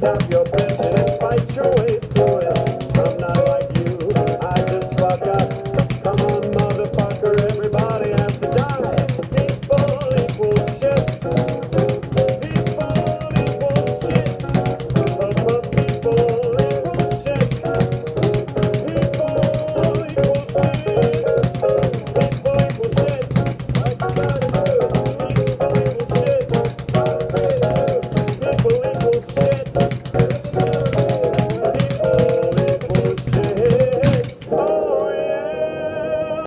Stop your bleeding. Fight your way through it.